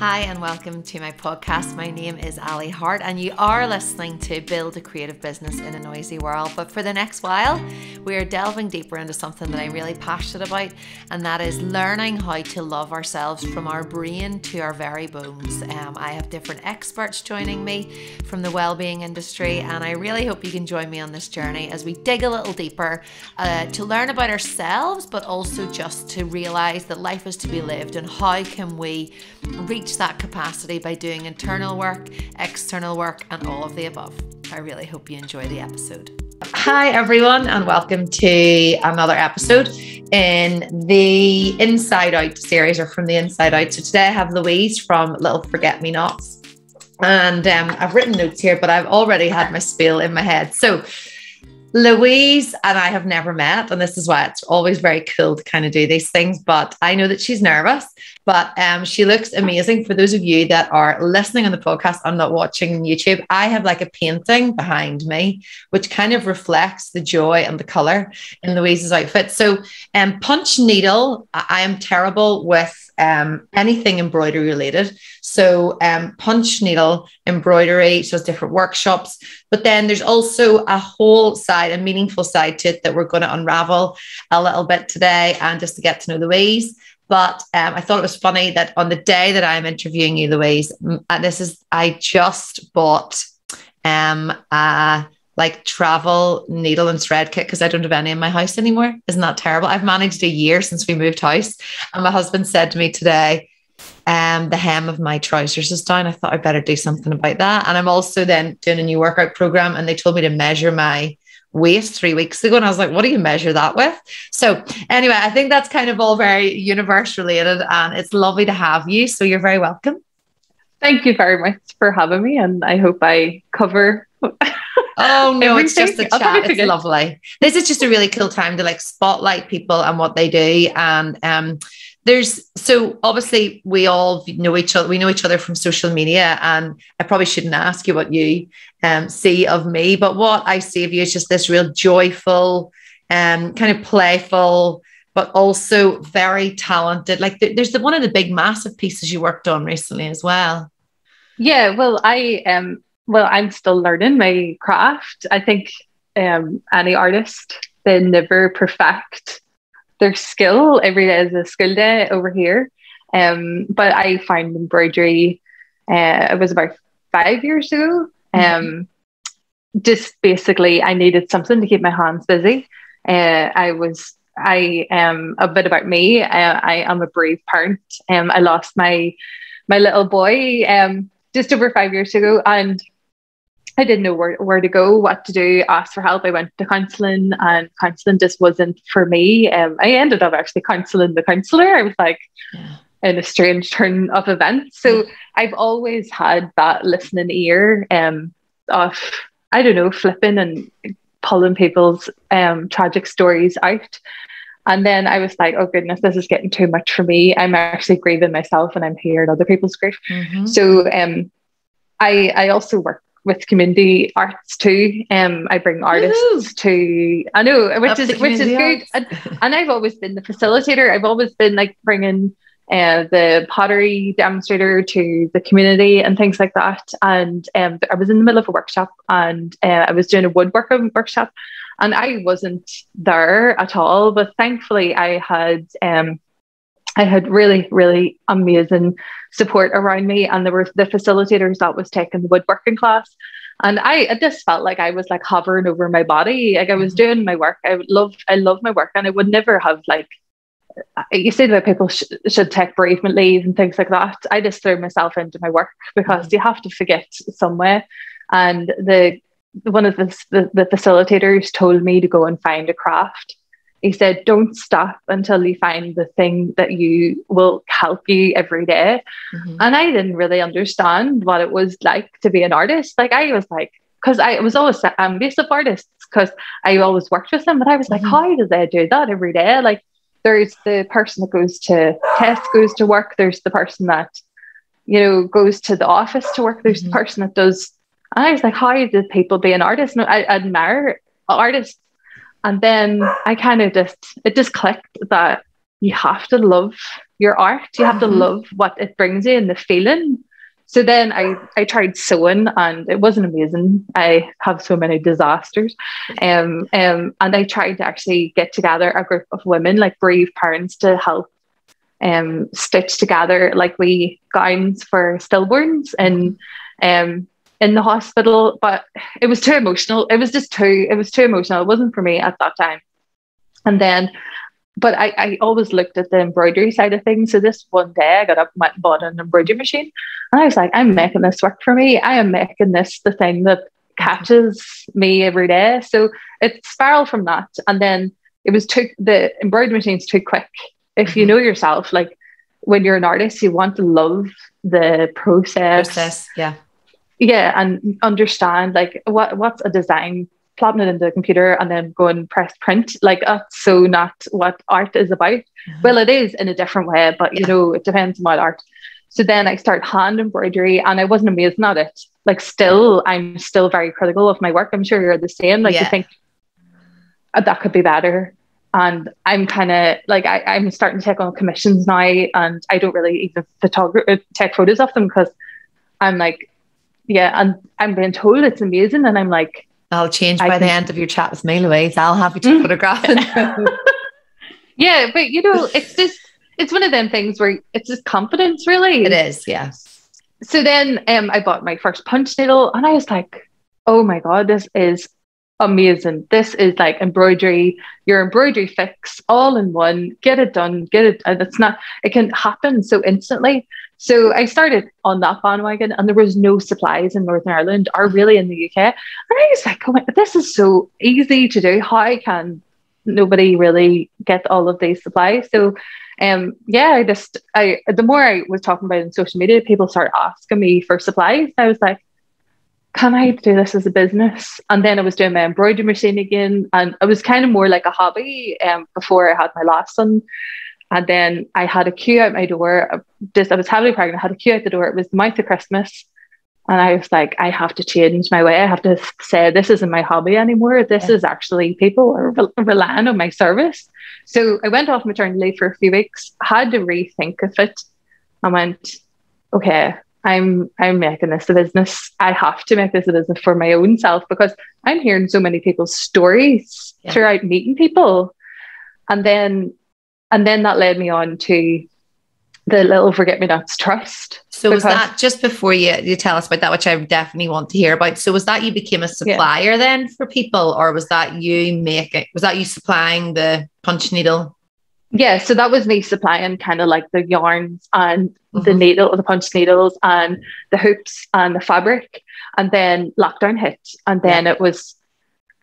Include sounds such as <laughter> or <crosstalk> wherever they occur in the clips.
Hi, and welcome to my podcast. My name is Aly Harte, and you are listening to Build a Creative Business in a Noisy World. But for the next while, we are delving deeper into something that I'm really passionate about, and that is learning how to love ourselves from our brain to our very bones. Um, I have different experts joining me from the well-being industry, and I really hope you can join me on this journey as we dig a little deeper uh, to learn about ourselves, but also just to realize that life is to be lived, and how can we reach reach that capacity by doing internal work, external work, and all of the above. I really hope you enjoy the episode. Hi, everyone, and welcome to another episode in the Inside Out series or from the Inside Out. So, today I have Louise from Little Forget Me Nots. And um, I've written notes here, but I've already had my spiel in my head. So, Louise and I have never met, and this is why it's always very cool to kind of do these things. But I know that she's nervous, but um, she looks amazing. For those of you that are listening on the podcast and not watching YouTube, I have like a painting behind me, which kind of reflects the joy and the color in Louise's outfit. So, um, punch needle, I am terrible with um, anything embroidery related. So, um, punch needle embroidery, so it's different workshops. But then there's also a whole side, a meaningful side to it that we're going to unravel a little bit today and just to get to know Louise. But um, I thought it was funny that on the day that I'm interviewing you, Louise, and this is, I just bought um, uh, like travel needle and thread kit because I don't have any in my house anymore. Isn't that terrible? I've managed a year since we moved house. And my husband said to me today, um, the hem of my trousers is down. I thought I'd better do something about that. And I'm also then doing a new workout program, and they told me to measure my waist three weeks ago. And I was like, what do you measure that with? So, anyway, I think that's kind of all very universe related, and it's lovely to have you. So, you're very welcome. Thank you very much for having me. And I hope I cover <laughs> Oh no, it's just a chat. It's lovely. This is just a really cool time to like spotlight people and what they do. And um, there's so obviously we all know each other. We know each other from social media, and I probably shouldn't ask you what you um, see of me, but what I see of you is just this real joyful, um, kind of playful, but also very talented. Like there's the one of the big massive pieces you worked on recently as well. Yeah, well, I um well, I'm still learning my craft. I think um, any artist, they never perfect their skill. Every day is a skill day over here. Um, but I find embroidery, uh, it was about five years ago. Um, mm-hmm. Just basically, I needed something to keep my hands busy. Uh, I was, I am a bit about me. I, I am a bereaved parent. Um, I lost my my little boy um, just over five years ago, and I didn't know where, where to go, what to do, asked for help. I went to counselling and counselling just wasn't for me. Um, I ended up actually counselling the counsellor. I was like yeah. in a strange turn of events. So. I've always had that listening ear um, of, I don't know, flipping and pulling people's um, tragic stories out. And then I was like, oh goodness, this is getting too much for me. I'm actually grieving myself and I'm hearing other people's grief. Mm-hmm. So um, I, I also work with community arts too. Um, I bring artists Woo-hoo. to I know, which is which is good. And, and, I've always been the facilitator. I've always been like bringing uh, the pottery demonstrator to the community and things like that. And um, I was in the middle of a workshop and uh, I was doing a woodworking workshop, and I wasn't there at all. But thankfully, I had um, I had really, really amazing support around me. And there were the facilitators that was taking the woodworking class. And I, I just felt like I was like hovering over my body. Like I was mm-hmm. doing my work. I love, I love my work. And I would never have like, you say that people sh- should take bereavement leave and things like that. I just threw myself into my work because mm-hmm. you have to forget somewhere. And the, one of the, the, the facilitators told me to go and find a craft he said, don't stop until you find the thing that you will help you every day. Mm-hmm. And I didn't really understand what it was like to be an artist. Like I was like, because I was always envious of artists because I always worked with them, but I was like, mm-hmm. how do they do that every day? Like there's the person that goes to test, goes to work. There's the person that, you know, goes to the office to work. There's mm-hmm. the person that does. And I was like, how do people be an artist? No, I admire artists and then I kind of just, it just clicked that you have to love your art. You have to love what it brings you and the feeling. So then I, I tried sewing and it wasn't amazing. I have so many disasters. Um, um, and I tried to actually get together a group of women, like bereaved parents, to help um, stitch together like we gowns for stillborns and um, in the hospital. But it was too emotional. It was just too, it was too emotional. It wasn't for me at that time. And then but I, I always looked at the embroidery side of things. So this one day I got up and went and bought an embroidery machine. And I was like, I'm making this work for me. I am making this the thing that catches me every day. So it spiraled from that. And then it was too the embroidery machine's too quick. If you Mhm. know yourself, like when you're an artist, you want to love the process. Process. Yeah. Yeah, and understand like what what's a design plopping it into the computer and then go and press print. Like that's so not what art is about. Mhm. Well, it is in a different way, but you Yeah. know, it depends on what art. So then I start hand embroidery and I wasn't amazing at it. Like still, I'm still very critical of my work. I'm sure you're the same. Like Yeah. you think "Oh, that could be better. And I'm kind of like I, I'm starting to take on commissions now, and I don't really even photograph take photos of them because I'm like, yeah, and I'm being told it's amazing, and I'm like, I'll change by the end of your chat with me, Louise. I'll have you to Mm. photograph it. <laughs> <laughs> yeah, but you know, it's just it's one of them things where it's just confidence, really. it is, yeah. so then um, I bought my first punch needle and I was like, oh my God, this is amazing. This is like embroidery, your embroidery fix all in one, get it done, get it. And it's not, it can happen so instantly. So I started on that bandwagon and there was no supplies in Northern Ireland or really in the UK. And I was like, oh my, this is so easy to do. How can nobody really get all of these supplies? So um yeah i just i the more i was talking about it on social media people started asking me for supplies i was like can i do this as a business and then i was doing my embroidery machine again and it was kind of more like a hobby um before i had my last son and then i had a queue out my door just i was heavily pregnant i had a queue out the door it was the month of christmas and I was like, I have to change my way. I have to say, this isn't my hobby anymore. This Yeah. is actually people are rel- relying on my service. So I went off maternity leave for a few weeks, had to rethink of it. I went, okay, I'm I'm making this a business. I have to make this a business for my own self because I'm hearing so many people's stories Yeah. throughout meeting people. And then and then that led me on to the little forget me nots trust. So was that just before you you tell us about that, which I definitely want to hear about? So was that you became a supplier then for people, or was that you making? Was that you supplying the punch needle? Yeah, so that was me supplying kind of like the yarns and the Mhm. needle, the punch needles and the hoops and the fabric. And then lockdown hit. And then it was,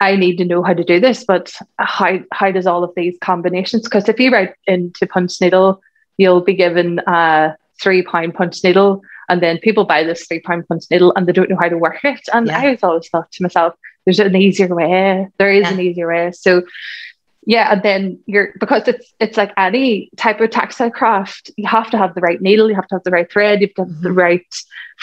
I need to know how to do this, but how how does all of these combinations? Because if you write into punch needle, you'll be given a three pound punch needle, and then people buy this three pound punch needle and they don't know how to work it. And Yeah. I always thought to myself, there's an easier way. There is Yeah. an easier way. So yeah, and then you're because it's it's like any type of textile craft, you have to have the right needle, you have to have the right thread, you have to have the Mhm. right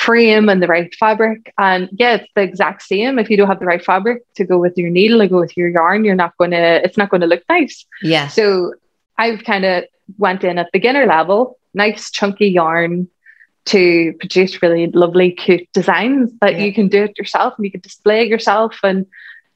frame and the right fabric. And yeah, it's the exact same. If you don't have the right fabric to go with your needle or go with your yarn, you're not gonna it's not gonna look nice. Yeah. So I've kind of went in at beginner level, nice chunky yarn to produce really lovely, cute designs that Yeah. you can do it yourself and you can display it yourself. And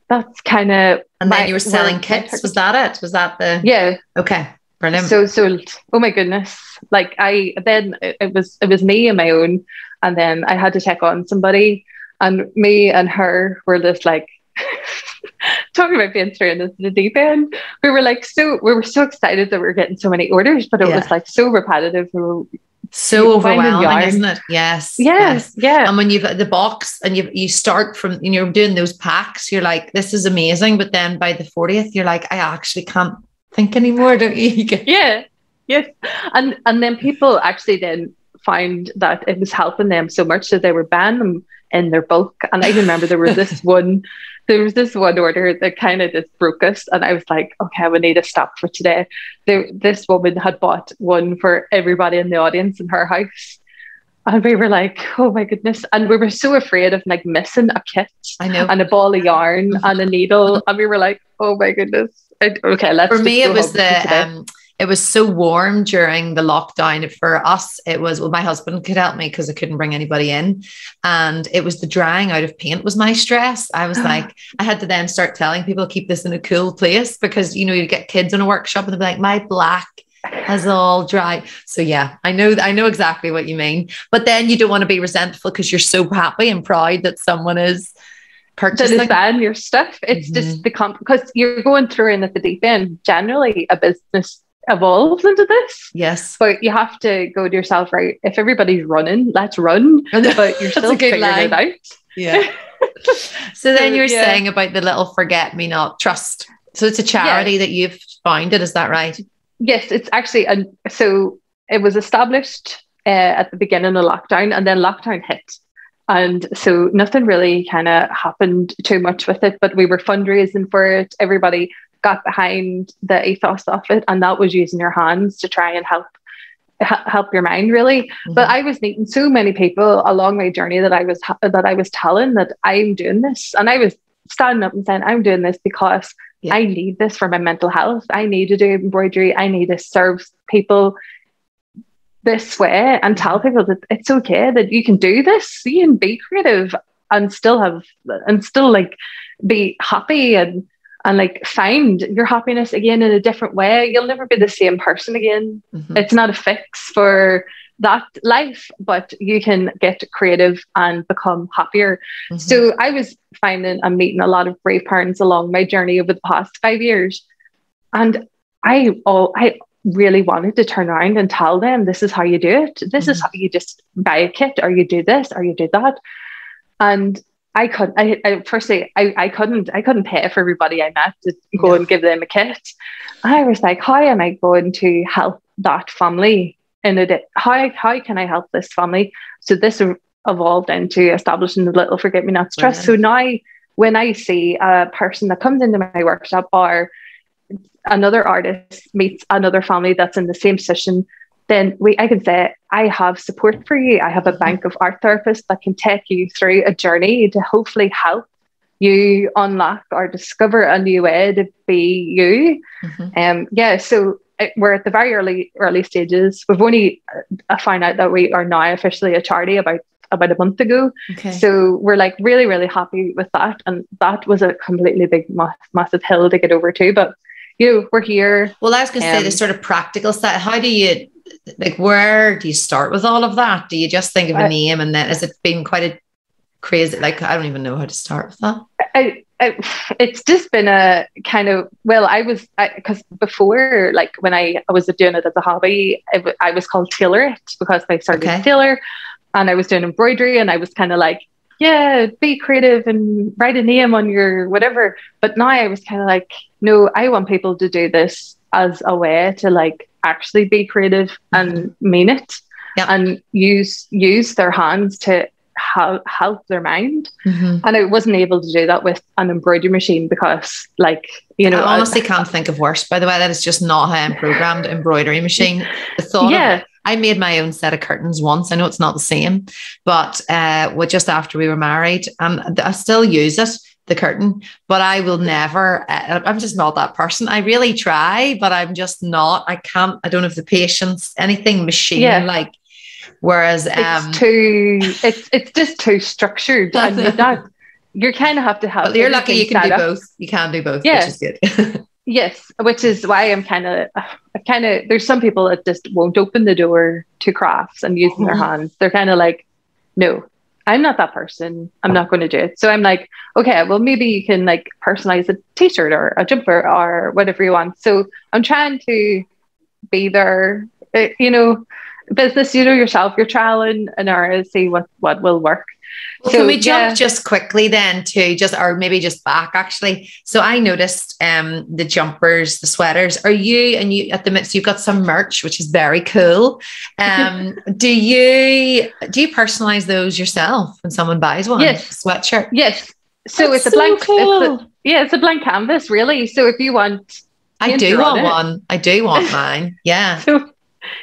that's kind of And then you were selling kits. Was that it? Was that the yeah. okay? Brilliant. So sold. Oh my goodness! Like I then it, it was it was me and my own, and then I had to check on somebody, and me and her were just like <laughs> talking about being thrown into the deep end. We were like so we were so excited that we were getting so many orders, but it Yeah. was like so repetitive. We were, so overwhelming, isn't it? Yes. yes, yeah, And when you've the box and you you start from and you're doing those packs, you're like, this is amazing. But then by the 40th, you're like, I actually can't think anymore, don't you? <laughs> Yeah, yes. And and then people actually then found that it was helping them so much that they were buying them in their bulk. And I remember there was this <laughs> one, there was this one order that kind of just broke us, and I was like, okay, we need to stop for today. There, this woman had bought one for everybody in the audience in her house. And we were like, oh my goodness. And we were so afraid of like missing a kit I know. and a ball of yarn and a needle. And we were like, oh my goodness. Okay, let's For me, it was the um, it was so warm during the lockdown for us. It was well my husband could help me because i couldn't bring anybody in. And it was the drying out of paint was my stress. I was <gasps> like i had to then start telling people keep this in a cool place because you know you get kids in a workshop and they're like my black has all dry. So yeah i know i know exactly what you mean. But then you don't want to be resentful because you're so happy and proud that someone is purchasing that buying your stuff. It's mm-hmm. just the comp because you're going through in at the deep end. Generally a business evolves into this. Yes. But you have to go to yourself, right? If everybody's running, let's run. <laughs> But you're still figuring line. it out. Yeah. <laughs> so then you're yeah. saying about the little forget me not trust. So it's a charity yeah. that you've founded, is that right? Yes, it's actually a, so it was established uh, at the beginning of lockdown and then lockdown hit. And so nothing really kind of happened too much with it, but we were fundraising for it. Everybody got behind the ethos of it, and that was using your hands to try and help help your mind really mm-hmm. but i was meeting so many people along my journey that i was that i was telling that i'm doing this and i was standing up and saying i'm doing this because yeah. i need this for my mental health i need to do embroidery i need to serve people this way and tell mm-hmm. people that it's okay that you can do this you can be creative and still have and still like be happy and and like find your happiness again in a different way. You'll never be the same person again. Mm-hmm. It's not a fix for that life, but you can get creative and become happier. Mm-hmm. So I was finding and meeting a lot of bereaved parents along my journey over the past five years. And I oh I really wanted to turn around and tell them this is how you do it. This mm-hmm. is how you just buy a kit or you do this or you do that. And I couldn't. I, I firstly, I, I couldn't. I couldn't pay for everybody I met to go and give them a kit. I was like, how am I going to help that family? In a how how can I help this family? So this evolved into establishing the Little Forget Me Nots Trust. So now, when I see a person that comes into my workshop or another artist meets another family that's in the same position then we I can say I have support for you. I have a mm-hmm. bank of art therapists that can take you through a journey to hopefully help you unlock or discover a new way to be you. Mm-hmm. Um, yeah, so it, we're at the very early early stages. We've only uh, found out that we are now officially a charity about about a month ago. Okay. So we're like really really happy with that, and that was a completely big massive hill to get over to, but. You know, we're here. Well, I was going to um, say the sort of practical side. How do you like where do you start with all of that? Do you just think of a name and then has it been quite a crazy like I don't even know how to start with that? I, I, <laughs> it's just been a kind of well I was because before like when I, I was doing it as a hobby I, I was called Tailor It because I started okay. tailor and I was doing embroidery and I was kind of like yeah be creative and write a name on your whatever but now I was kind of like no I want people to do this as a way to like actually be creative and mm-hmm. mean it yep. and use use their hands to help help their mind mm-hmm. and I wasn't able to do that with an embroidery machine because like you know I honestly I, can't think of worse by the way that is just not how I'm programmed embroidery machine the thought yeah. I made my own set of curtains once. I know it's not the same, but uh, well, just after we were married, um, I still use it the curtain, but I will never, uh, I'm just not that person. I really try, but I'm just not, I can't, I don't have the patience, anything machine yeah. like. Whereas um, it's too, it's it's just too structured, <laughs> and that you kind of have to have. Well, you're lucky you can do up. both. You can do both, yeah. which is good. <laughs> yes, which is why I'm kind of, kind of. There's some people that just won't open the door to crafts and using mm-hmm. their hands. They're kind of like, no, I'm not that person. I'm not going to do it. So I'm like, okay, well, maybe you can like personalize a t-shirt or a jumper or whatever you want. So I'm trying to be there, uh, you know, business, you know yourself, you're trialing and error, see what, what will work. Well, so, can we jump just quickly then to just, or maybe just back actually? So I noticed um the jumpers, the sweaters. Are you and you at the midst you've got some merch which is very cool. Um, <laughs> do you do you personalize those yourself when someone buys one? Yes, sweatshirt. Yes. So That's it's a blank. cool. it's a, yeah, it's a blank canvas really. So if you want, I do want one. I do want <laughs> mine. Yeah. so,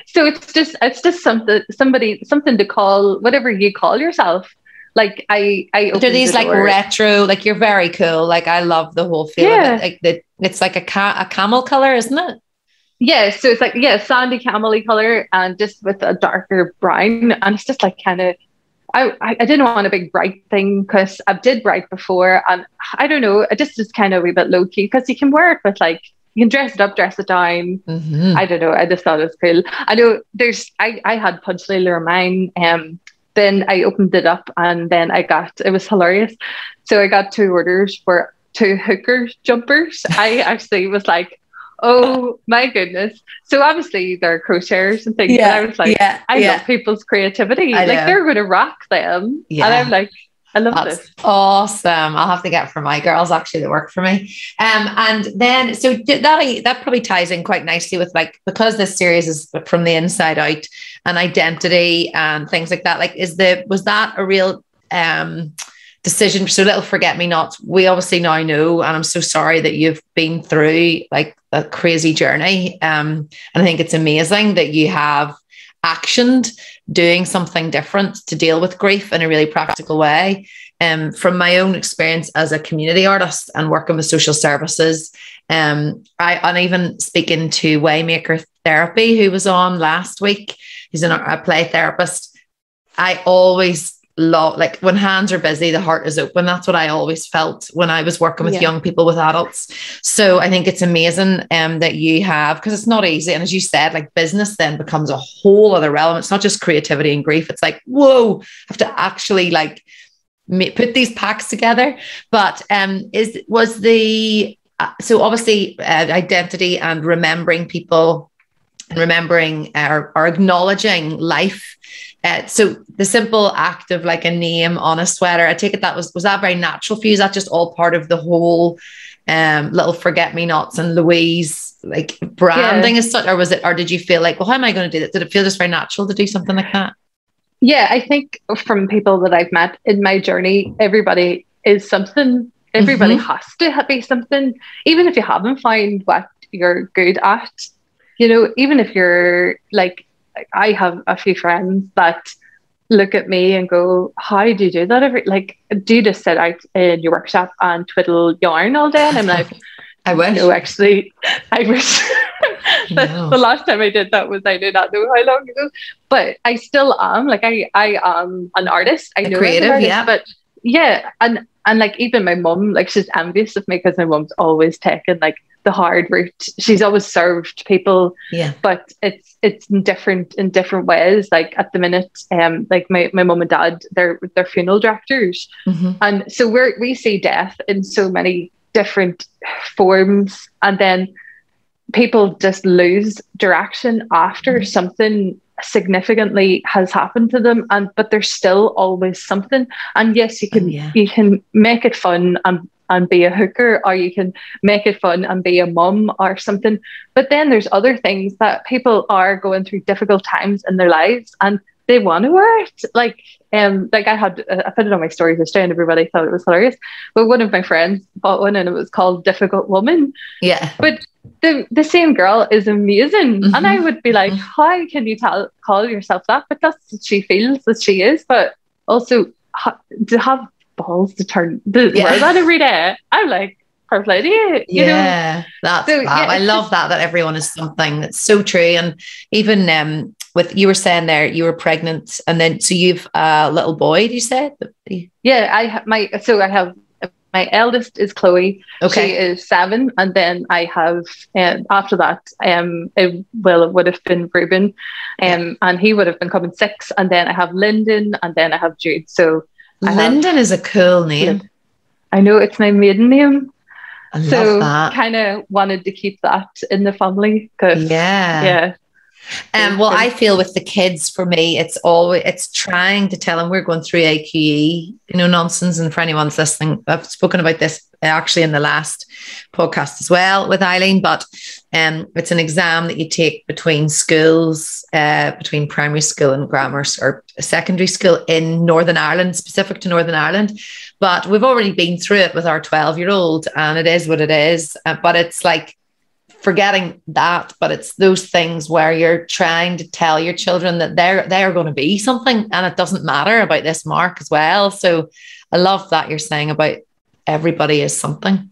so it's just it's just something somebody something to call whatever you call yourself like I I do these the like retro like you're very cool like I love the whole feel yeah. of it like the it's like a ca- a camel color isn't it yeah, so it's like yeah, sandy camely color and just with a darker brown, and it's just like kind of. I, I didn't want a big bright thing because I did bright before, and I don't know, it just is kind of a wee bit low key because you can wear it with like you can dress it up, dress it down. Mm-hmm. I don't know. I just thought it was cool. I know there's I I had Punch Lila mine. Um, then I opened it up and then I got it was hilarious. So I got two orders for two hooker jumpers. I <laughs> actually was like, oh my goodness. So obviously they're crocheters and things. Yeah, and I was like, yeah, I yeah. love people's creativity. I like know. they're going to rock them. Yeah. And I'm like, I love That's this. Awesome. I'll have to get for my girls actually that work for me. Um, and then so that that probably ties in quite nicely with like because this series is from the inside out and identity and things like that. Like, is the was that a real um decision? So little forget me not. We obviously now know, and I'm so sorry that you've been through like a crazy journey. Um, and I think it's amazing that you have actioned doing something different to deal with grief in a really practical way. Um, from my own experience as a community artist and working with social services, um, I and even speaking to Waymaker Therapy, who was on last week, he's an, a play therapist. I always love like when hands are busy the heart is open. That's what i always felt when i was working with yeah. young people with adults. So i think it's amazing um, that you have because it's not easy. And as you said like business then becomes a whole other realm. It's not just creativity and grief. It's like whoa I have to actually like put these packs together. But um is was the uh, so obviously uh, identity and remembering people and remembering or, or acknowledging life uh, so the simple act of like a name on a sweater, I take it that was was that very natural for you? Is that just all part of the whole um, little forget me nots and Louise like branding yeah. as such, or was it, or did you feel like, well, how am I going to do that? Did it feel just very natural to do something like that? Yeah, I think from people that I've met in my journey, everybody is something. Everybody mm-hmm. has to be something, even if you haven't found what you're good at. You know, even if you're like I have a few friends that look at me and go, "How do you do that? Every like, do you just sit out in your workshop and twiddle yarn all day?" And I'm like, <laughs> "I wish." No, actually, I wish. <laughs> no. the last time I did that was I do not know how long ago, but I still am. Like I, I am an artist. I a know creative, artist, yeah. But yeah, and and like even my mum, like she's envious of me because my mum's always taken like the hard route. She's always served people, yeah. But it's it's different in different ways. Like at the minute, um, like my my mum and dad, they're they're funeral directors, mm-hmm. and so we we see death in so many different forms, and then people just lose direction after mm-hmm. something significantly has happened to them and but there's still always something and yes you can oh, yeah. you can make it fun and and be a hooker, or you can make it fun and be a mum or something. But then there's other things that people are going through difficult times in their lives and they want to wear it. Like, um, like I had, uh, I put it on my story yesterday and everybody thought it was hilarious. But one of my friends bought one and it was called Difficult Woman. Yeah. But the the same girl is amazing, mm-hmm. and I would be like, mm-hmm. how can you tell call yourself that? But that's what she feels that she is. But also ha- to have balls to turn to yeah. wear that every day. I'm like, play to you. yeah, know? that's so, yeah, I love that that everyone is something that's so true. And even um with you were saying there you were pregnant and then so you've a little boy, you said? Yeah, I have my so I have my eldest is Chloe. Okay. She is seven. And then I have, um, after that, um, it, well, it would have been Ruben, um, and he would have been coming six. And then I have Lyndon, and then I have Jude. So Lyndon is a cool name. I know it's my maiden name. I so kind of wanted to keep that in the family because yeah, yeah. Um, well, I feel with the kids, for me, it's always it's trying to tell them we're going through AQE, you know, nonsense. And for anyone's listening, I've spoken about this actually in the last podcast as well with Eileen. But um, it's an exam that you take between schools, uh, between primary school and grammar or secondary school in Northern Ireland, specific to Northern Ireland. But we've already been through it with our twelve-year-old, and it is what it is. Uh, but it's like forgetting that but it's those things where you're trying to tell your children that they're they're going to be something and it doesn't matter about this mark as well. So i love that you're saying about everybody is something.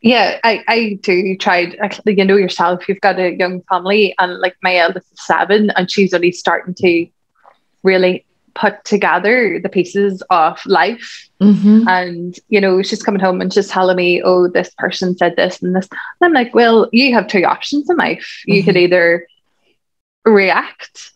Yeah, I, I do tried, you know yourself, you've got a young family and like my eldest is seven and she's only starting to really put together the pieces of life. Mm-hmm. And, you know, she's coming home and she's telling me, oh, this person said this and this. And I'm like, well, you have two options in life. You mm-hmm. could either react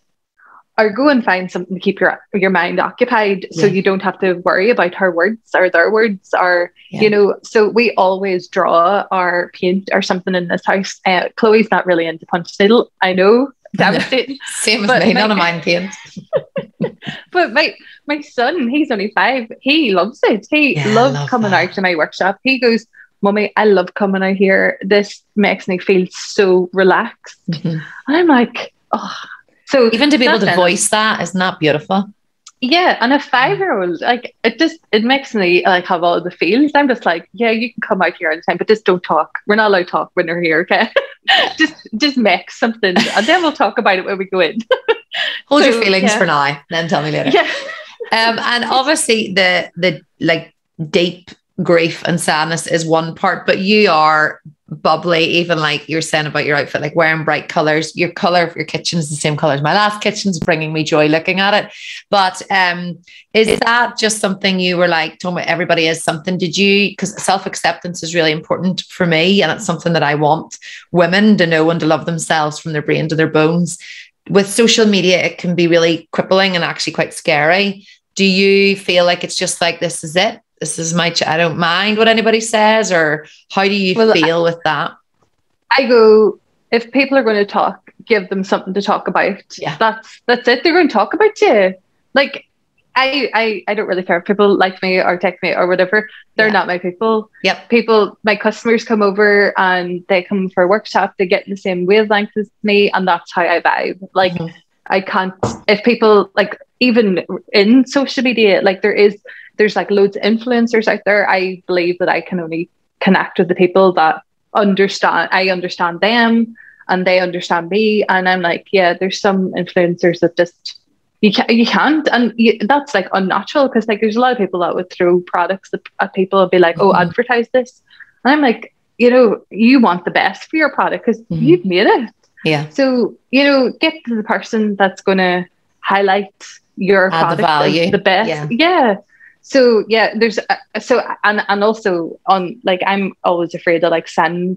or go and find something to keep your your mind occupied yeah. so you don't have to worry about her words or their words or yeah. you know so we always draw or paint or something in this house uh, chloe's not really into punch needle i know <laughs> devastating same as me none of mine paint <laughs> but my my son he's only five he loves it he yeah, loves love coming that. out to my workshop he goes Mummy, I love coming out here. This makes me feel so relaxed. Mm-hmm. And I'm like, oh, so even to be able to voice that is not that beautiful. Yeah, and a five year old, like it just it makes me like have all the feels. I'm just like, yeah, you can come out here anytime, but just don't talk. We're not allowed to talk when we're here, okay? <laughs> just just make something and then we'll talk about it when we go in. <laughs> Hold so, your feelings yeah. for now, then tell me later. Yeah. um, and obviously the the like deep grief and sadness is one part, but you are bubbly, even like you're saying about your outfit, like wearing bright colors. Your color of your kitchen is the same color as my last kitchen's bringing me joy looking at it. But um, is that just something you were like, talking about everybody is something? Did you, because self acceptance is really important for me, and it's something that I want women to know and to love themselves from their brain to their bones. With social media, it can be really crippling and actually quite scary. Do you feel like it's just like, this is it? this is my ch- I don't mind what anybody says or how do you well, feel I, with that? I go if people are going to talk, give them something to talk about. Yeah. That's that's it. They're going to talk about you. Like I, I I don't really care if people like me or take me or whatever. They're yeah. not my people. Yep. People, my customers come over and they come for a workshop. They get in the same wavelength as me, and that's how I vibe. Like mm-hmm. I can't. If people like even in social media, like there is there's like loads of influencers out there. I believe that I can only connect with the people that understand, I understand them and they understand me. And I'm like, yeah, there's some influencers that just, you can't, you can't. And you, that's like unnatural because like there's a lot of people that would throw products at, at people and be like, oh, mm-hmm. advertise this. And I'm like, you know, you want the best for your product because mm-hmm. you've made it. Yeah. So, you know, get to the person that's going to highlight your Add product the value. the best. Yeah. yeah so yeah there's uh, so and and also on like i'm always afraid to like send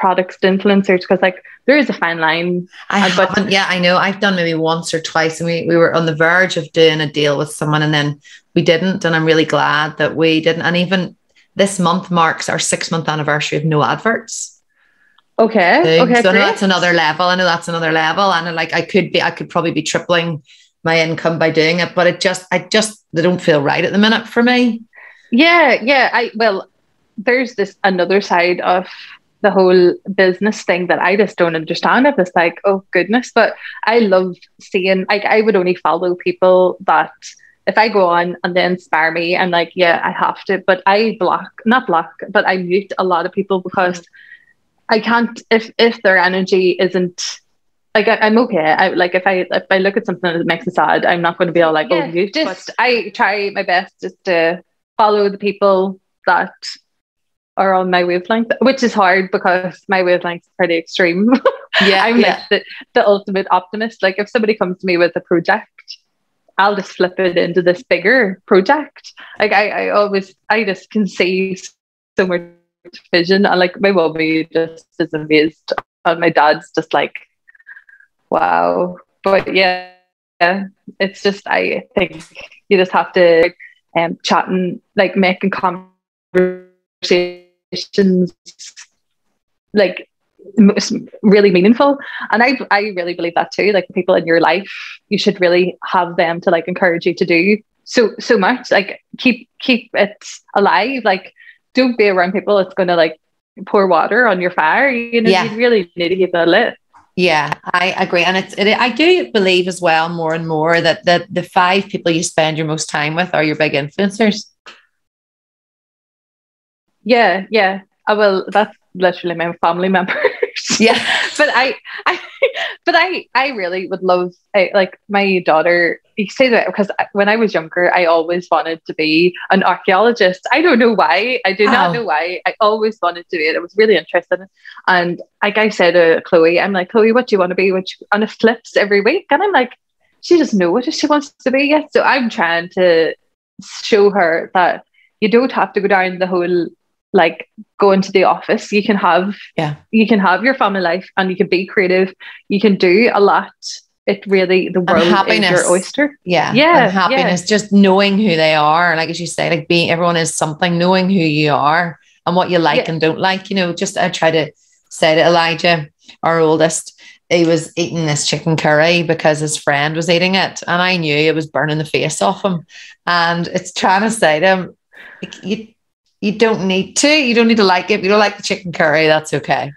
products to influencers because like there is a fine line. I uh, haven't yeah i know. I've done maybe once or twice and we, we were on the verge of doing a deal with someone and then we didn't and i'm really glad that we didn't. And even this month marks our six month anniversary of no adverts. Okay okay so I know that's another level i know that's another level and like i could be i could probably be tripling my income by doing it but it just i just they don't feel right at the minute for me. Yeah yeah i well there's this another side of the whole business thing that I just don't understand. If it's like, oh goodness, but I love seeing. Like, I would only follow people that if I go on and they inspire me, I'm like, yeah, I have to. But I block, not block, but I mute a lot of people because. I can't. If if their energy isn't like I, am okay. I like if I if I look at something that makes me sad, I'm not going to be all like, oh, yeah, oh, you. Just I try my best just to follow the people that are on my wavelength, which is hard because my wavelength is pretty extreme. <laughs> Yeah, I'm yeah. like the, the ultimate optimist. Like if somebody comes to me with a project, I'll just flip it into this bigger project. Like I, I always, I just can see so much vision. And like my mommy just is amazed, and my dad's just like wow. But yeah, yeah, it's just I think you just have to um chat and like making conversations like really meaningful. And i i really believe that too like people in your life you should really have them to like encourage you to do so so much. Like keep keep it alive. Like don't be around people that's going to like pour water on your fire. You know yeah. you really need to keep it lit. Yeah, I agree, and it's it, I do believe as well more and more that the the five people you spend your most time with are your big influencers. Yeah, yeah. I will. That's literally my family members. <laughs> Yeah, but I, I, but I I really would love I, like my daughter. You say that because when I was younger, I always wanted to be an archaeologist. I don't know why. I do oh. not know why. I always wanted to be it. I was really interesting. And like I said to Chloe, I'm like, Chloe, what do you want to be? Which and it flips every week, and I'm like, she doesn't know what she wants to be yet. So I'm trying to show her that you don't have to go down the whole like go into the office. You can have yeah. you can have your family life and you can be creative. You can do a lot. It really the world and happiness. is your oyster. Yeah. Yeah and happiness yeah. just knowing who they are. Like as you say like being everyone is something knowing who you are and what you like yeah. and don't like. You know just i try to say to elijah our oldest he was eating this chicken curry because his friend was eating it. And i knew it was burning the face off him. And it's trying to say to him you you don't need to. You don't need to like it. If you don't like the chicken curry, that's okay.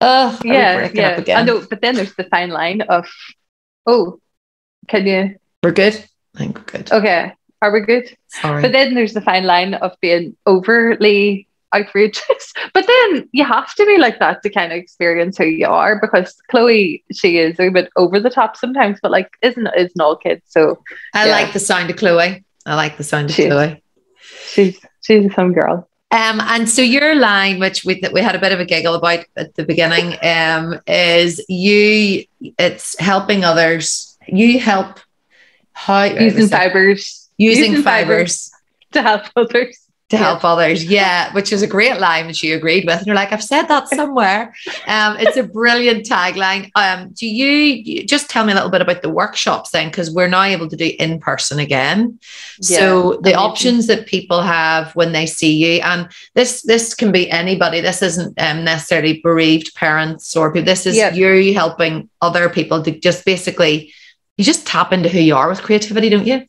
Oh, yeah, yeah. I know, but then there's the fine line of, oh, can you? We're good. I think we're good. Okay, are we good? Sorry. But then there's the fine line of being overly outrageous. <laughs> But then you have to be like that to kind of experience who you are because Chloe, she is a bit over the top sometimes, but like isn't isn't all kids. So I yeah. like the sound of Chloe. I like the sound of she Chloe she's she's a fun girl. Um, and so your line, which we we had a bit of a giggle about at the beginning, um, is you. It's helping others. You help how using fibers, using, using fibers, fibers to help others to yeah. help others. Yeah, which is a great line that you agreed with. And you're like, I've said that <laughs> somewhere. Um, it's a brilliant tagline. Um, do you just tell me a little bit about the workshops then? Because we're now able to do in person again. Yeah, so the amazing. options that people have when they see you, and this this can be anybody. This isn't um, necessarily bereaved parents or people. This is yeah. you helping other people to just basically you just tap into who you are with creativity, don't you?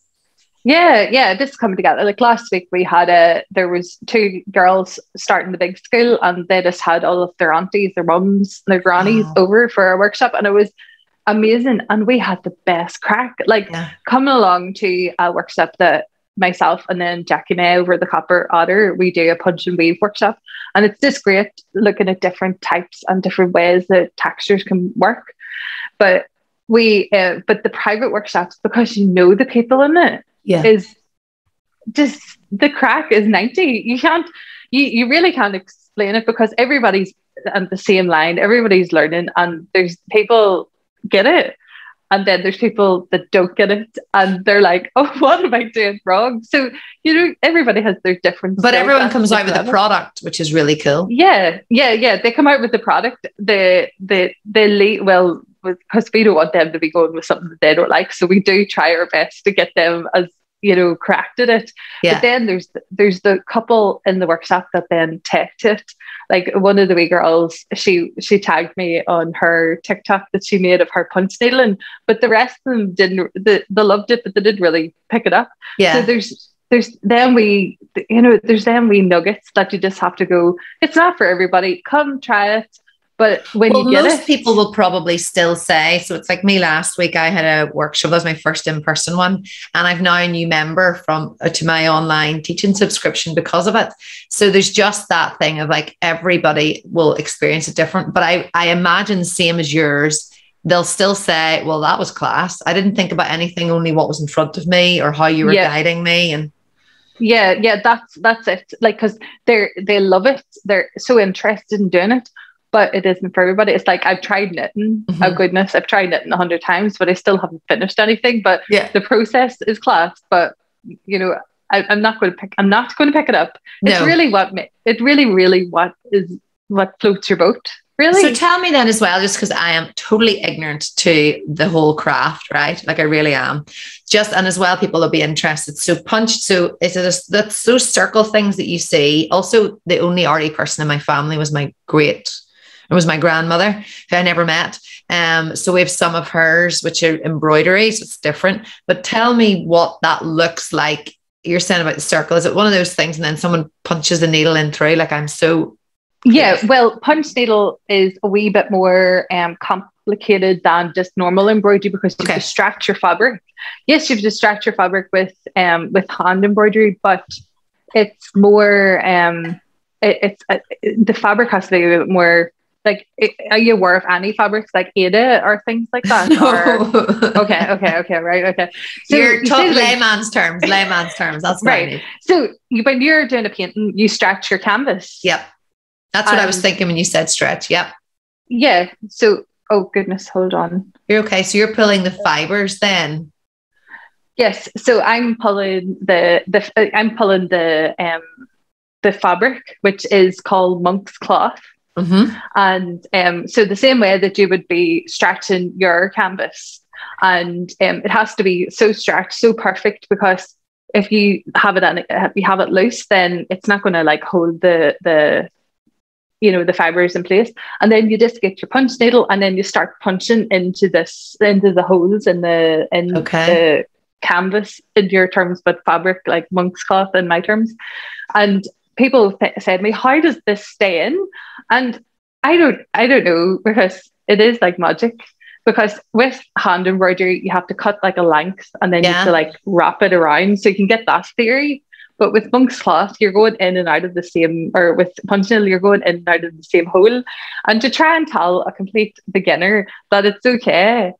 Yeah, yeah, this is coming together. Like last week, we had a there was two girls starting the big school, and they just had all of their aunties, their mums, their grannies oh. over for a workshop, and it was amazing. And we had the best crack. Like yeah. coming along to a workshop that myself and then Jackie May over the Copper Otter, we do a punch and weave workshop, and it's just great looking at different types and different ways that textures can work. But we, uh, but the private workshops because you know the people in it yeah. is just the crack is 90. You can't, you, you really can't explain it because everybody's on the same line, everybody's learning, and there's people get it. And then there's people that don't get it and they're like, <laughs> oh, what am I doing wrong? So, you know, everybody has their different. But everyone comes out with a product, which is really cool. Yeah. Yeah. Yeah. They come out with the product. The, the, the late, well, because we don't want them to be going with something that they don't like. So we do try our best to get them as you know cracked at it. Yeah. But then there's there's the couple in the workshop that then ticked it. Like one of the wee girls, she she tagged me on her TikTok that she made of her punch needling, but the rest of them didn't. They, they loved it, but they didn't really pick it up. Yeah. So there's there's then we you know there's then we nuggets that you just have to go. It's not for everybody. Come try it but when well, you get most it, people will probably still say so. It's like me last week. I had a workshop. That was my first in-person one, and I've now a new member from uh, to my online teaching subscription because of it. So there's just that thing of like everybody will experience it different. But I I imagine same as yours. They'll still say, "Well, that was class. I didn't think about anything, only what was in front of me or how you were yeah. guiding me." And yeah, yeah, that's that's it. Like, because they're they love it. They're so interested in doing it but it isn't for everybody. It's like I've tried knitting. Mm-hmm. Oh goodness, I've tried knitting a hundred times, but I still haven't finished anything. But yeah. the process is class. But you know, I, am not going to pick. I'm not going to pick it up. No. It's really what it really, really what is what floats your boat. Really. So tell me then as well, just because I am totally ignorant to the whole craft, right? Like I really am. Just and as well, people will be interested. So punch. So is it a, that's those circle things that you see? Also, the only arty person in my family was my great it was my grandmother who I never met. Um, so we have some of hers, which are embroideries. So it's different. But tell me what that looks like. You're saying about the circle. Is it one of those things, and then someone punches the needle in through? Like I'm so. Yeah, well, punch needle is a wee bit more um, complicated than just normal embroidery because you okay. distract your fabric. Yes, you've distract your fabric with um, with hand embroidery, but it's more um, it, it's uh, the fabric has to be a bit more like are you aware of any fabrics like Aida or things like that? <laughs> No. Or, okay, okay, okay, right, okay. So you're you talking say, like- layman's terms, layman's terms. That's Right. So you, when you're doing a painting, you stretch your canvas. Yep. That's what I was Um, thinking when you said stretch. Yep. Yeah. So oh goodness, hold on. You're okay. So you're pulling the fibers then. Yes. So I'm pulling the the uh, I'm pulling the um the fabric, which is called monk's cloth. Mm-hmm. And um, so the same way that you would be stretching your canvas, and um, it has to be so stretched, so perfect, because if you have it if you have it loose, then it's not going to like hold the the you know the fibers in place. And then you just get your punch needle, and then you start punching into this into the holes in the in Okay. the canvas in your terms, but fabric like monk's cloth in my terms. And people th- said to me, "How does this stay in?" And I don't, I don't know because it is like magic. Because with hand embroidery, you have to cut like a length and then you have to like wrap it around, so you can get that theory. But with monk's cloth, you're going in and out of the same, or with punch needle, you're going in and out of the same hole. And to try and tell a complete beginner that it's okay,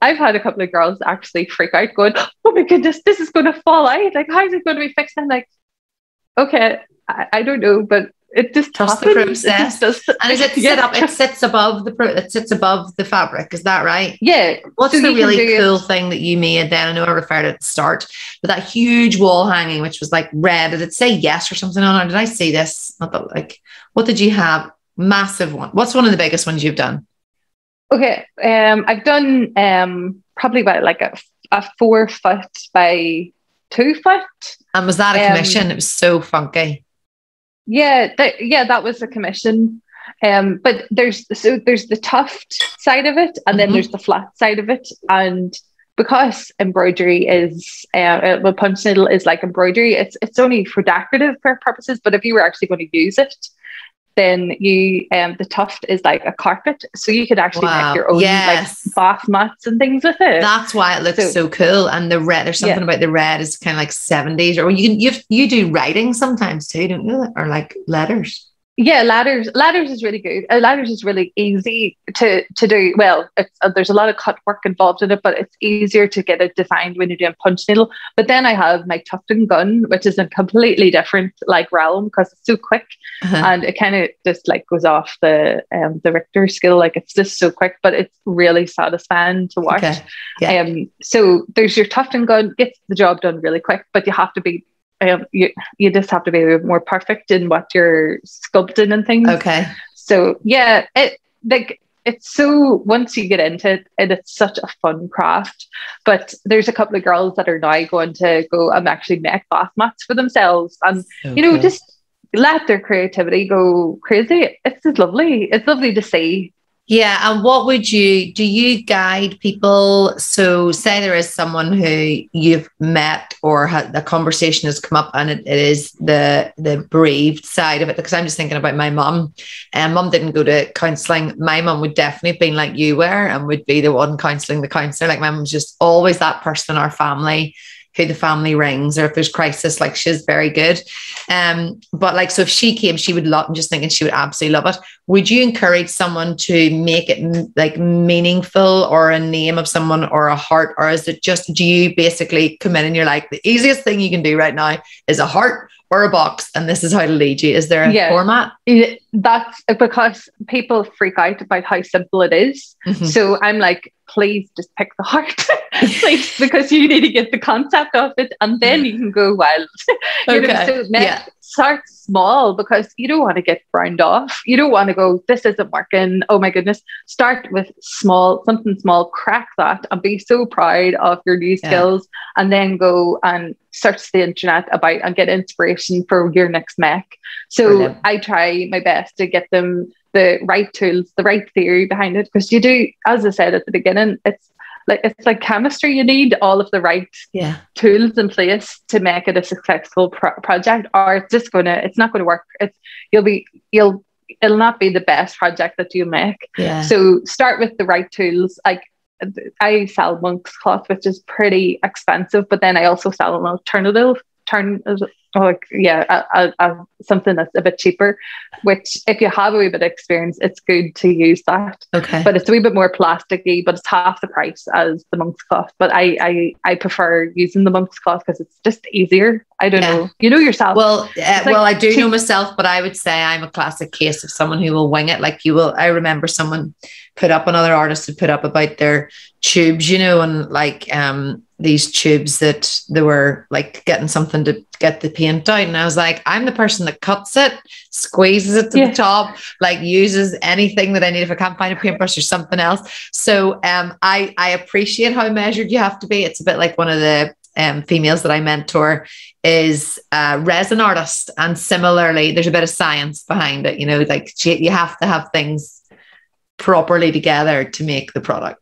I've had a couple of girls actually freak out, going, "Oh my goodness, this is going to fall out! Like, how is it going to be fixed?" I'm like, "Okay, I, I don't know, but it just Trust the happens. It process. just does- And is it sit up? It sits above the pro- it sits above the fabric. Is that right? yeah. What's So the really do it- cool thing that you made then? I know I referred at the start, but that huge wall hanging, which was like red. Did it say yes or something on it? Did I see this? Not that like what did you have? Massive one. What's one of the biggest ones you've done? Okay. Um, I've done um probably about like a, a four foot by two foot. And was that a Um, commission? it was so funky. Yeah, that, yeah, that was a commission. Um, but there's so there's the tuft side of it, and then Mhm. there's the flat side of it, and because embroidery is uh, uh, well, punch needle is like embroidery, it's it's only for decorative purposes. But if you were actually going to use it, then you um the tuft is like a carpet, so you could actually Wow. make your own Yes. like bath mats and things with it. That's why it looks so, So- cool. And the red, there's something Yeah. about the red is kind of like 70s, or you can you you do writing sometimes too, don't you? Or like letters. Yeah, ladders. Ladders is really good. Uh, ladders is really easy to to do. Well, it's, uh, there's a lot of cut work involved in it, but it's easier to get it defined when you're doing punch needle. But then I have my tufting gun, which is a completely different like realm because it's so quick Uh-huh. and it kind of just like goes off the um the Richter scale. Like it's just so quick, but it's really satisfying to watch. Okay. Yeah. Um, so there's your tufting gun, gets the job done really quick, but you have to be um, you, you just have to be more perfect in what you're sculpting and things. Okay. So yeah, it like it's so once you get into it, and it's such a fun craft. But there's a couple of girls that are now going to go and actually make bath mats for themselves, and So you know cool. just let their creativity go crazy. It's just lovely. It's lovely to see. Yeah, and what would you do? You guide people. So, say there is someone who you've met or a conversation has come up, and it, it is the the bereaved side of it. Because I'm just thinking about my mum, and mum didn't go to counselling. My mum would definitely have been like you were, and would be the one counselling the counsellor. Like my mum's just always that person in our family who the family rings, or if there's crisis, like she's very good. Um, but like so, if she came, she would love. I'm just thinking she would absolutely love it would you encourage someone to make it like meaningful or a name of someone or a heart or is it just do you basically come in and you're like the easiest thing you can do right now is a heart or a box and this is how to lead you is there a Yeah. format That's because people freak out about how simple it is. Mhm. So I'm like, please just pick the heart, <laughs> please, because you need to get the concept of it, and then hmm. you can go wild. <laughs> you know, Okay, so yeah. start small because you don't want to get burned off. You don't want to go, this isn't working. Oh my goodness. Start with small, something small, crack that, and be so proud of your new Yeah. skills, and then go and search the internet about and get inspiration for your next mech. So Brilliant. I try my best to get them the right tools, the right theory behind it. Because you do, as I said at the beginning, it's like it's like chemistry. You need all of the right yeah tools in place to make it a successful pro- project, or it's just gonna, it's not gonna work. It's you'll be, you'll, it'll not be the best project that you make. yeah So start with the right tools. Like I sell monk's cloth, which is pretty expensive, but then I also sell an alternative turn oh yeah a, a, a, something that's a bit cheaper which if you have a wee bit of experience it's good to use that. Okay. But it's a wee bit more plasticky but it's half the price as the monk's cloth. But i i, I prefer using the monk's cloth because it's just easier. I don't yeah. know. You know yourself. Well uh, like well i do know myself but i would say i'm a classic case of someone who will wing it. Like you will i remember someone put up another artist had put up about their tubes you know and like um these tubes that they were like getting something to get the paint out. And I was like, I'm the person that cuts it, squeezes it to yeah. the top, like uses anything that I need if I can't find a paintbrush or something else. So um, I, I appreciate how measured you have to be. It's a bit like one of the um, females that I mentor is a resin artist. And similarly, there's a bit of science behind it. You know, like you have to have things properly together to make the product.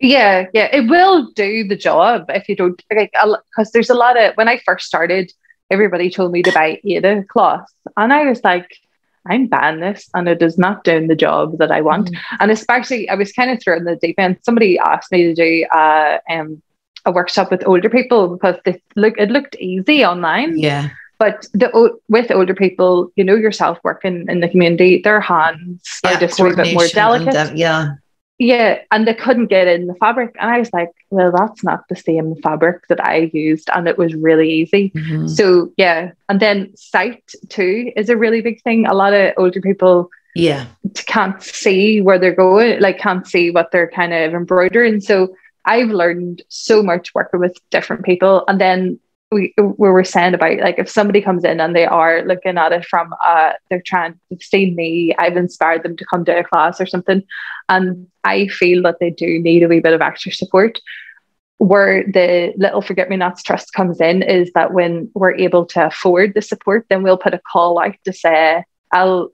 Yeah, yeah, it will do the job if you don't like because there's a lot of when I first started, everybody told me to buy Aida cloth, and I was like, I'm buying this, and it is not doing the job that I want. Mm. And especially, I was kind of thrown in the deep end. Somebody asked me to do uh, um, a workshop with older people because they look it looked easy online. Yeah. But the with older people, you know yourself working in the community, their hands yeah, are just a bit more delicate. Yeah yeah, and they couldn't get in the fabric. And I was like, well, that's not the same fabric that I used. And it was really easy. Mm-hmm. So, yeah. And then sight too is a really big thing. A lot of older people yeah can't see where they're going, like can't see what they're kind of embroidering. So I've learned so much working with different people. And then we, we were saying about like if somebody comes in and they are looking at it from uh they're trying to see me I've inspired them to come to a class or something and I feel that they do need a wee bit of extra support. Where the little forget me nots trust comes in is that when we're able to afford the support then we'll put a call out to say I'll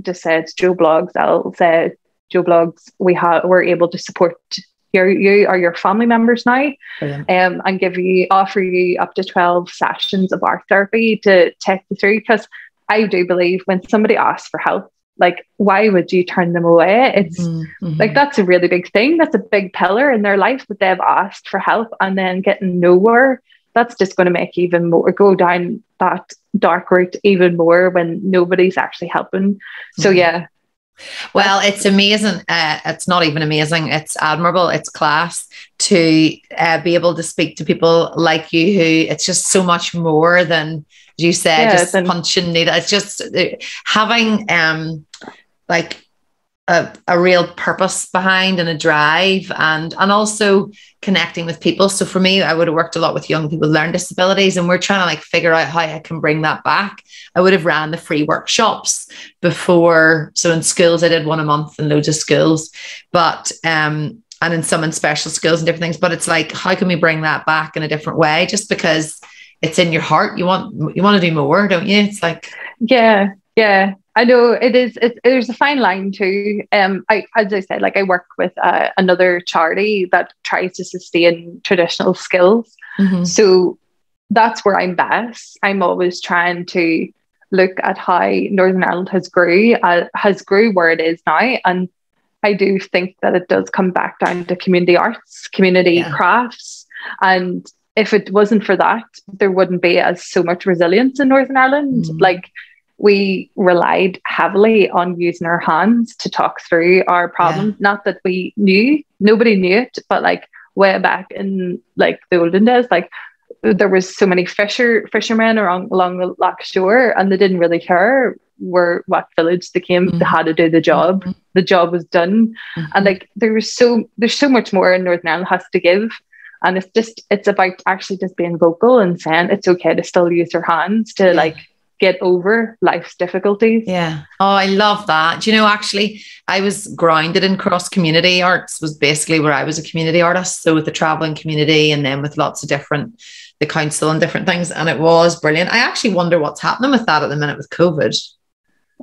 just say it's Joe Bloggs. I'll say Joe Bloggs we have we're able to support you you are your family members now. Um, and give you offer you up to 12 sessions of art therapy to take you through. Because I do believe when somebody asks for help like why would you turn them away? It's mm-hmm. like that's a really big thing. That's a big pillar in their life that they've asked for help and then getting nowhere. That's just going to make even more go down that dark route even more when nobody's actually helping. So mm-hmm. yeah well, it's amazing. Uh, it's not even amazing. It's admirable. It's class to uh, be able to speak to people like you, who it's just so much more than you said, yeah, just punching needle. It's just uh, having um like a, a real purpose behind and a drive and and also connecting with people. So for me, I would have worked a lot with young people with learning disabilities, and we're trying to like figure out how I can bring that back. I would have ran the free workshops before. So in schools, I did one a month in loads of schools, but um, and in some in special schools and different things. But it's like, how can we bring that back in a different way? Just because it's in your heart, you want you want to do more, don't you? It's like, yeah, yeah. I know it is. It, there's a fine line too. Um, I as I said, like I work with uh, another charity that tries to sustain traditional skills. Mm-hmm. So that's where I'm best. I'm always trying to look at how Northern Ireland has grew, uh, has grew where it is now, and I do think that it does come back down to community arts, community yeah. crafts, and if it wasn't for that, there wouldn't be as so much resilience in Northern Ireland. Mm. Like we relied heavily on using our hands to talk through our problems. Yeah. Not that we knew, nobody knew it, but like way back in like the olden days, like there was so many fisher fishermen along along the loch shore and they didn't really care where what village they came mm-hmm. they had to do the job mm-hmm. the job was done mm-hmm. and like there was so there's so much more in northern ireland has to give and it's just it's about actually just being vocal and saying it's okay to still use your hands to yeah. like get over life's difficulties. Yeah. Oh, I love that. You know, actually, I was grounded in cross community arts, was basically where I was a community artist. So with the traveling community and then with lots of different, the council and different things. And it was brilliant. I actually wonder what's happening with that at the minute with COVID.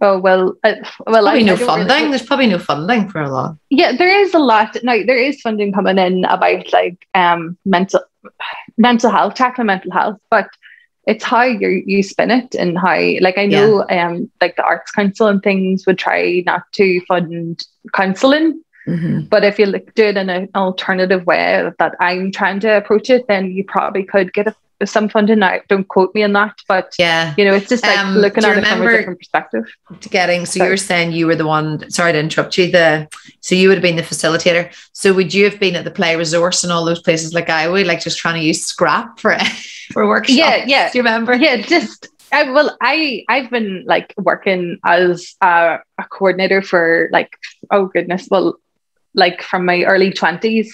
Oh well, uh, well, probably I, no I funding. Really... There's probably no funding for a lot. Yeah, there is a lot. No, there is funding coming in about like um mental mental health, tackling mental health, but it's how you you spin it and how like I know yeah. um like the Arts Council and things would try not to fund counselling. Mm-hmm. But if you like, do it in an alternative way that I'm trying to approach it, then you probably could get a some funding. Now, don't quote me on that, but yeah, you know, it's just like Um, looking at it from a different perspective. getting so you Sorry. were saying you were the one sorry to interrupt you the so you would have been the facilitator so would you have been at the play resource and all those places like i would like just trying to use scrap for <laughs> for workshops Yeah, yeah. do you remember yeah just I, well i i've been like working as a, a coordinator for like oh goodness well like from my early 20s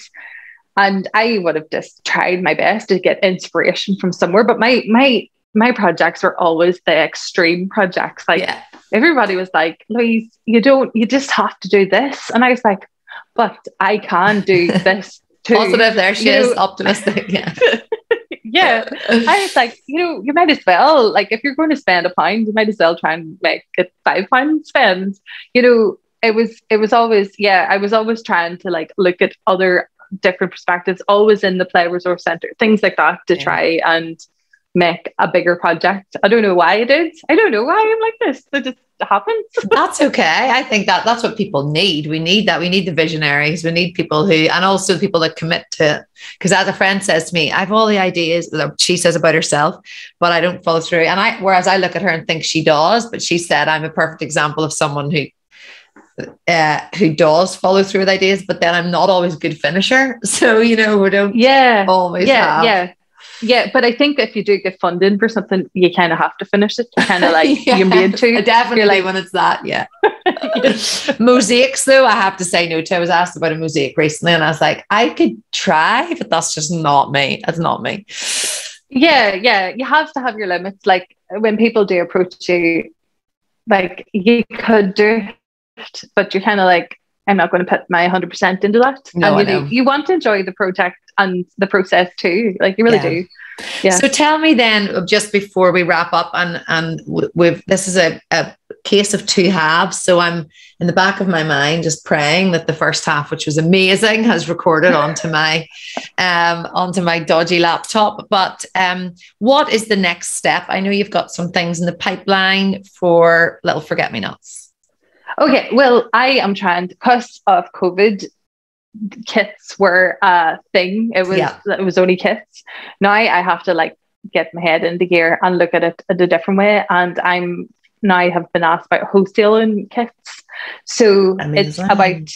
and i would have just tried my best to get inspiration from somewhere but my my my projects were always the extreme projects. Like yeah. everybody was like louise you don't you just have to do this. And i was like but i can do <laughs> this too. Positive there she You is know- optimistic yeah. <laughs> Yeah. I was like, you know, you might as well, like, if you're going to spend a pound, you might as well try and make it five pound spend. You know, it was, it was always, yeah, I was always trying to like look at other different perspectives, always in the play resource center, things like that to Yeah. try and make a bigger project. I don't know why I did. I don't know why I'm like this. It just happens. <laughs> that's okay i think that that's what people need we need that we need the visionaries we need people who and also people that commit to it because as a friend says to me i have all the ideas that she says about herself but i don't follow through and i whereas i look at her and think she does but she said i'm a perfect example of someone who uh, who does follow through with ideas but then i'm not always a good finisher <laughs> so you know we don't Yeah. always yeah. have. Yeah. Yeah, but I think if you do get funding for something, you kind of have to finish it. You kind of <laughs> like you're made to. Definitely You're like- when it's that, yeah. <laughs> Mosaics, though, I have to say no to. I was asked about a mosaic recently, and I was like, I could try, but that's just not me. That's not me. Yeah, yeah. You have to have your limits. Like when people do approach you, like you could do but you're kind of like, I'm not going to put my 100% into that. No, and you, I know. do, you want to enjoy the project and the process too. Like you really Yeah. do. Yeah. So tell me then, just before we wrap up, and and we've this is a, a case of two halves. So I'm in the back of my mind just praying that the first half, which was amazing, has recorded <laughs> onto my um onto my dodgy laptop. But um, what is the next step? I know you've got some things in the pipeline for Little Forget Me Nots. Okay, well, I am trying because of COVID. Kits were a thing. It was Yeah. it was only kits. Now I have to like get my head into gear and look at it in a different way. And I'm now I have been asked about wholesaling kits. So it's about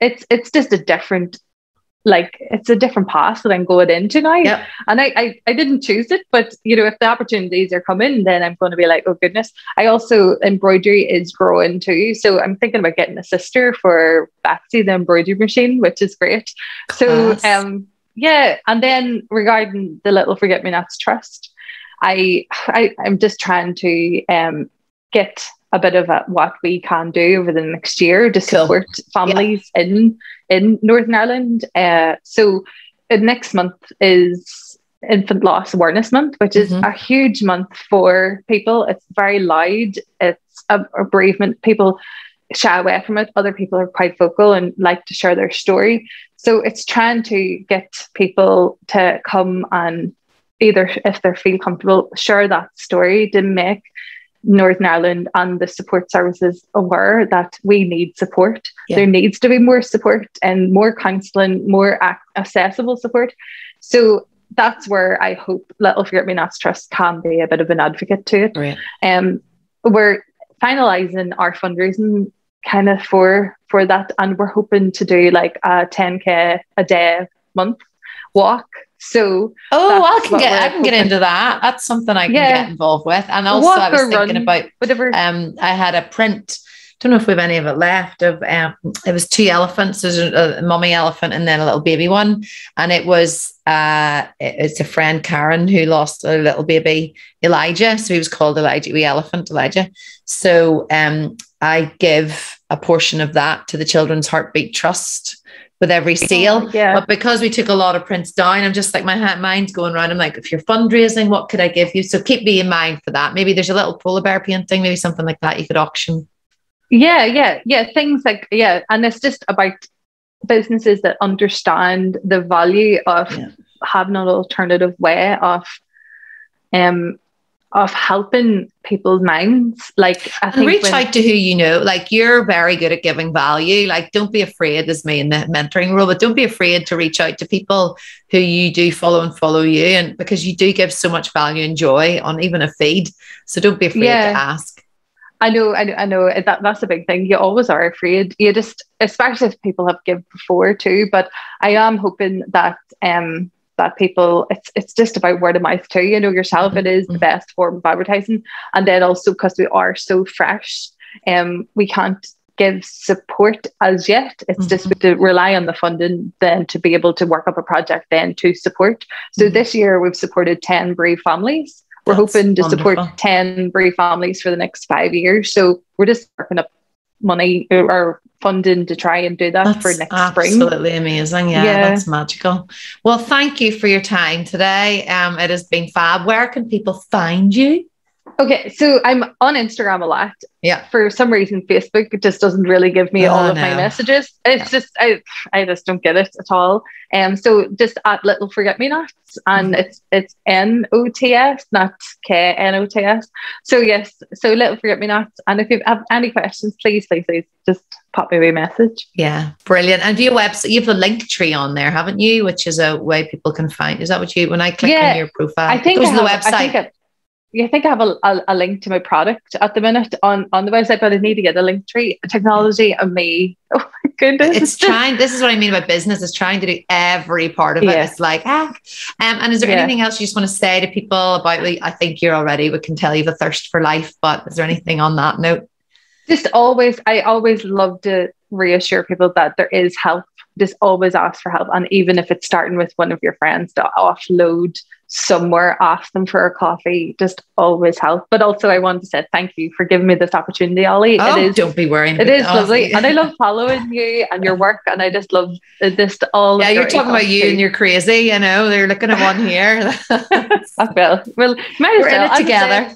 it's it's just a different like it's a different path that I'm going into now. Yep. And I, I I didn't choose it, but you know, if the opportunities are coming, then I'm going to be like, oh goodness. I also embroidery is growing too, so I'm thinking about getting a sister for Betsy the embroidery machine, which is great. So Class. um yeah, and then regarding the Little Forget Me Nots Trust, I I I'm just trying to um get a bit of a, what we can do over the next year to Cool. support families in in Northern Ireland. Uh, so uh, next month is Infant Loss Awareness Month, which is Mhm. a huge month for people. It's very loud. It's a, a bereavement. People shy away from it. Other people are quite vocal and like to share their story. So it's trying to get people to come and either, if they feel comfortable, share that story to make Northern Ireland and the support services aware that we need support. Yeah. There needs to be more support and more counselling, more ac- accessible support. So that's where I hope Little Forget Me Nots Trust can be a bit of an advocate to it. Great. Um, we're finalising our fundraising kind of for for that, and we're hoping to do like a 10k a day month walk. So Oh, I can get I can get into that. That's something I can Yeah. get involved with. And also Walk I was thinking run. about whatever. um I had a print don't know if we have any of it left of um it was two elephants there's a, a mummy elephant and then a little baby one and it was uh it- it's a friend Karen who lost a little baby Elijah so he was called Elijah wee elephant Elijah so um I give a portion of that to the Children's Heartbeat Trust with every sale yeah. but because we took a lot of prints down, I'm just like my mind's going around. I'm like, if you're fundraising, what could I give you? So keep me in mind for that. Maybe there's a little polar bear painting, maybe something like that you could auction. Yeah, yeah, yeah. Things like yeah, and it's just about businesses that understand the value of Yeah. having an alternative way of um of helping people's minds. Like I and reach when, out to who you know. Like you're very good at giving value. Like don't be afraid as me in the mentoring role, but don't be afraid to reach out to people who you do follow and follow you. And because you do give so much value and joy on even a feed. So don't be afraid yeah. to ask. I know, I know, I know that that's a big thing. You always are afraid. You just, especially if people have given before too. But I am hoping that um that people it's it's just about word of mouth too you know yourself it is the mm-hmm. best form of advertising and then also because we are so fresh um we can't give support as yet it's mm-hmm. just to rely on the funding then to be able to work up a project then to support so mm-hmm. this year we've supported 10 brave families we're That's hoping to wonderful. support 10 brave families for the next five years so we're just working up money or funding to try and do that that's for next absolutely spring. Absolutely amazing. Yeah, yeah, that's magical. Well, thank you for your time today. Um, it has been fab. Where can people find you? Okay, so I'm on Instagram a lot. Yeah. For some reason, Facebook just doesn't really give me oh, all of no. my messages. It's yeah. just I I just don't get it at all. Um, so just at Little Forget Me Nots, and mm-hmm. it's it's N O T S, not K N O T S. So yes, so Little Forget Me Nots. And if you have any questions, please, please, please just pop me a message. Yeah, brilliant. And your website, you have a link tree on there, haven't you? Which is a way people can find. Is that what you? When I click yeah, on your profile, I think goes to the website. Yeah, I think I have a, a, a, link to my product at the minute on, on the website, but I need to get a link tree. Technology and me. <laughs> Oh my goodness. It's trying, this is what I mean about business, is trying to do every part of it. Yeah. It's like, ah. Um, and is there yeah. anything else you just want to say to people about, I think you're already, we can tell you the thirst for life, but is there anything on that note? Just always, I always love to reassure people that there is help just always ask for help. And even if it's starting with one of your friends to offload somewhere, ask them for a coffee, just always help. But also, I want to say thank you for giving me this opportunity, Aly. Oh, it is, don't be worrying. It is lovely. and I love <laughs> following you and your work. And I just love this all. Yeah, you're talking about you and you're crazy. You know, they're looking at one here. <laughs> <laughs> I well, well, might as well. together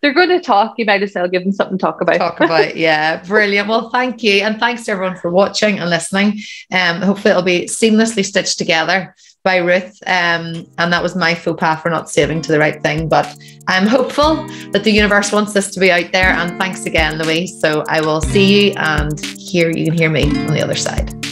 they're going to talk, you might as well give them something to talk about. Talk about, yeah, brilliant. Well, thank you, and thanks to everyone for watching and listening. Um, hopefully it'll be seamlessly stitched together by Ruth. Um, and that was my faux pas for not saving to the right thing. But I'm hopeful that the universe wants this to be out there. And thanks again, Louise. So I will see you and hear you can hear me on the other side.